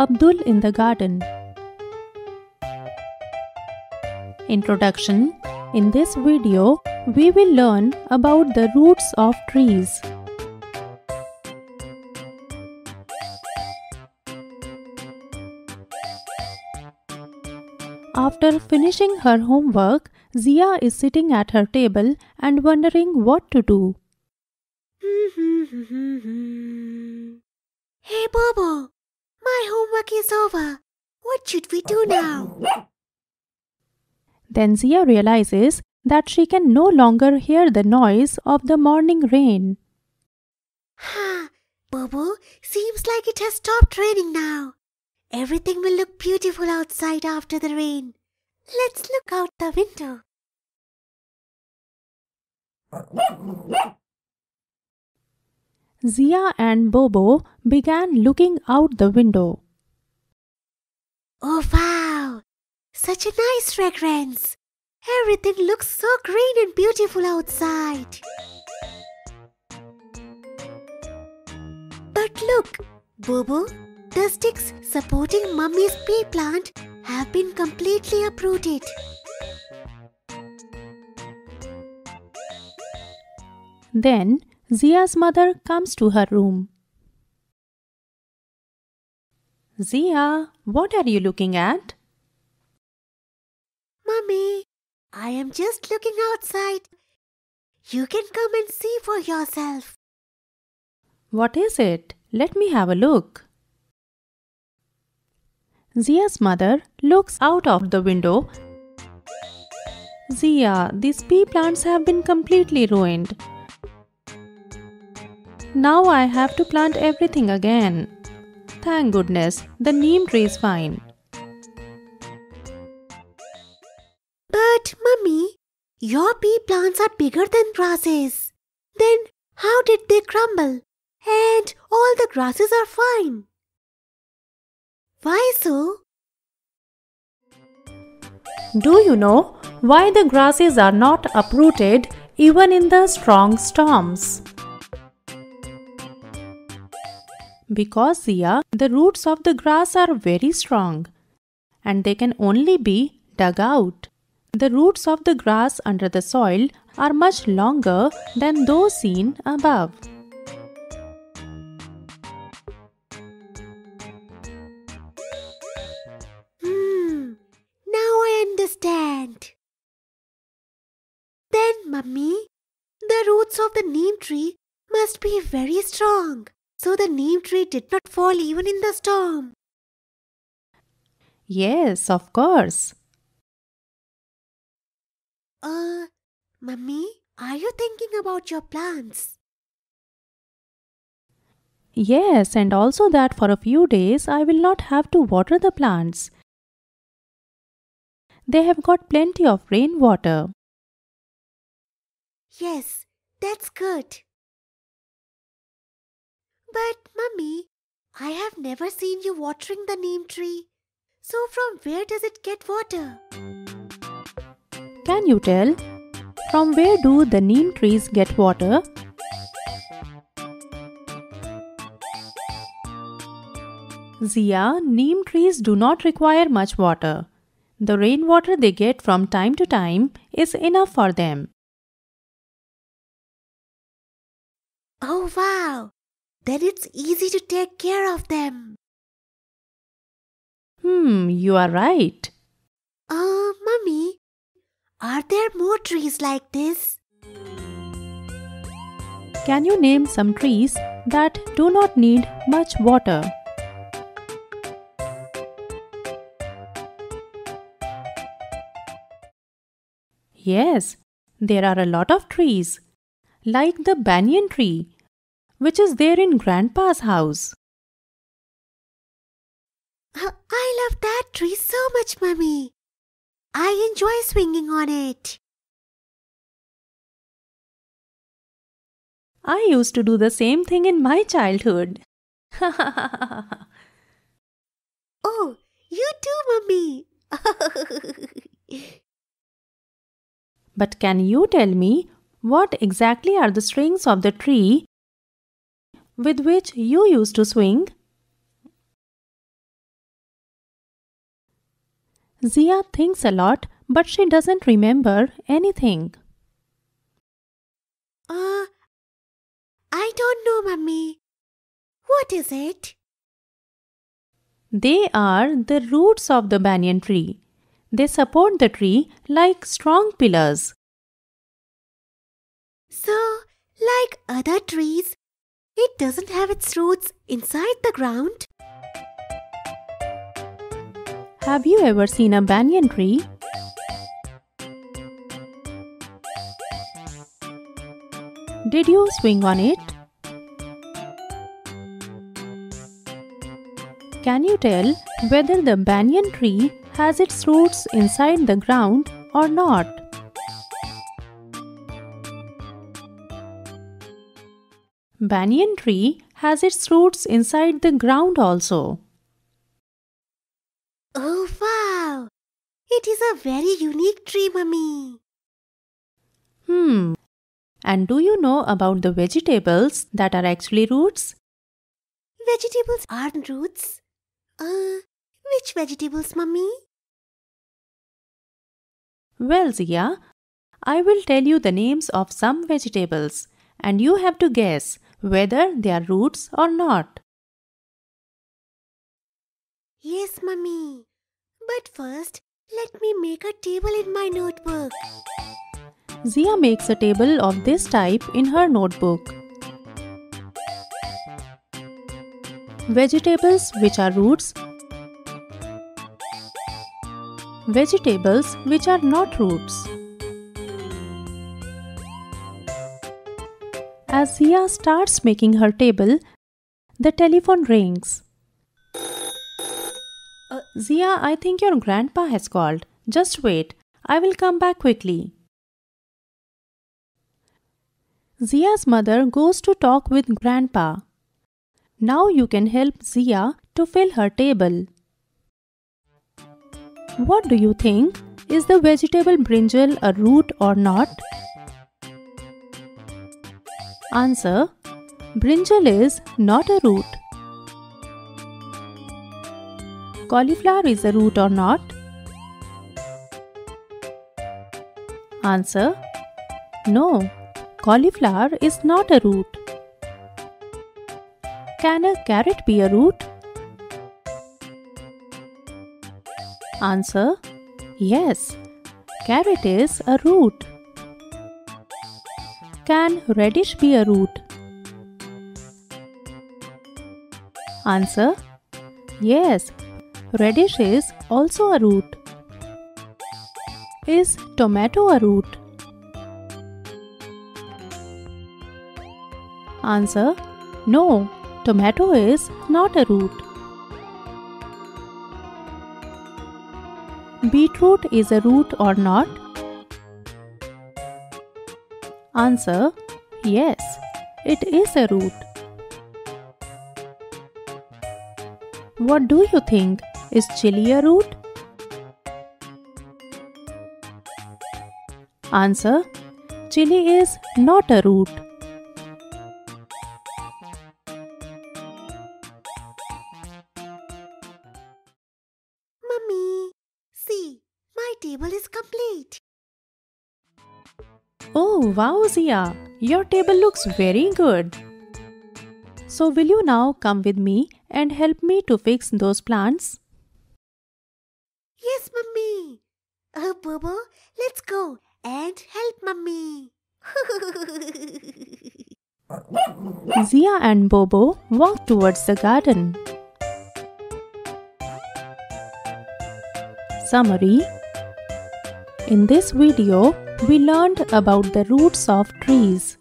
Abdul in the garden. Introduction In this video, we will learn about the roots of trees. After finishing her homework, Zia is sitting at her table and wondering what to do. hey Bobo, my homework is over. What should we do now? Then Zia realizes that she can no longer hear the noise of the morning rain. Ha! Bobo, seems like it has stopped raining now. Everything will look beautiful outside after the rain. Let's look out the window. Zia and Bobo began looking out the window. Oh wow! Such a nice fragrance! Everything looks so green and beautiful outside. But look, Bobo, the sticks supporting Mummy's pea plant have been completely uprooted. Then Zia's mother comes to her room. Zia, what are you looking at? Mummy, I am just looking outside. You can come and see for yourself. What is it? Let me have a look. Zia's mother looks out of the window. Zia, these pea plants have been completely ruined. Now I have to plant everything again. Thank goodness, the neem tree is fine. But, Mummy, your pea plants are bigger than grasses. Then, how did they crumble? And all the grasses are fine. Why so? Do you know why the grasses are not uprooted even in the strong storms? Because Zia, the roots of the grass are very strong and they can only be dug out. The roots of the grass under the soil are much longer than those seen above. Hmm, now I understand. Then, Mummy, the roots of the neem tree must be very strong, so the neem tree did not fall even in the storm. Yes, of course. Uh, Mummy, are you thinking about your plants? Yes, and also that for a few days I will not have to water the plants. They have got plenty of rainwater. Yes, that's good. But, Mummy, I have never seen you watering the neem tree. So, from where does it get water? Can you tell? From where do the neem trees get water? Zia, neem trees do not require much water. The rainwater they get from time to time is enough for them. Oh wow! Then it's easy to take care of them. Hmm, you are right. Uh, Mummy, are there more trees like this? Can you name some trees that do not need much water? Yes, there are a lot of trees, like the banyan tree, which is there in Grandpa's house. I love that tree so much, Mummy. I enjoy swinging on it. I used to do the same thing in my childhood. oh, you too, Mummy. but can you tell me what exactly are the strings of the tree with which you used to swing? Zia thinks a lot, but she doesn't remember anything. Uh, I don't know, Mummy. What is it? They are the roots of the banyan tree. They support the tree like strong pillars. So, like other trees, it doesn't have its roots inside the ground? Have you ever seen a banyan tree? Did you swing on it? Can you tell whether the banyan tree has its roots inside the ground or not? Banyan tree has its roots inside the ground also. Oh, wow! It is a very unique tree, Mummy. Hmm. And do you know about the vegetables that are actually roots? Vegetables aren't roots. Uh, which vegetables, Mummy? Well, Zia, I will tell you the names of some vegetables and you have to guess whether they are roots or not. Yes, Mummy. But first, let me make a table in my notebook. Zia makes a table of this type in her notebook. Vegetables which are roots. Vegetables which are not roots. As Zia starts making her table, the telephone rings. Uh, Zia, I think your grandpa has called. Just wait, I will come back quickly. Zia's mother goes to talk with grandpa. Now you can help Zia to fill her table. What do you think? Is the vegetable brinjal a root or not? Answer Brinjal is not a root. Cauliflower is a root or not? Answer No, cauliflower is not a root. Can a carrot be a root? Answer Yes, carrot is a root. Can radish be a root? Answer Yes, radish is also a root. Is tomato a root? Answer No, tomato is not a root. Beetroot is a root or not? Answer Yes, it is a root. What do you think? Is chili a root? Answer Chili is not a root. Mummy, see, my table is complete. Oh wow, Zia, your table looks very good. So, will you now come with me and help me to fix those plants? Yes, Mummy. Uh, oh, Bobo, let's go and help Mummy. Zia and Bobo walk towards the garden. Summary In this video, we learned about the roots of trees.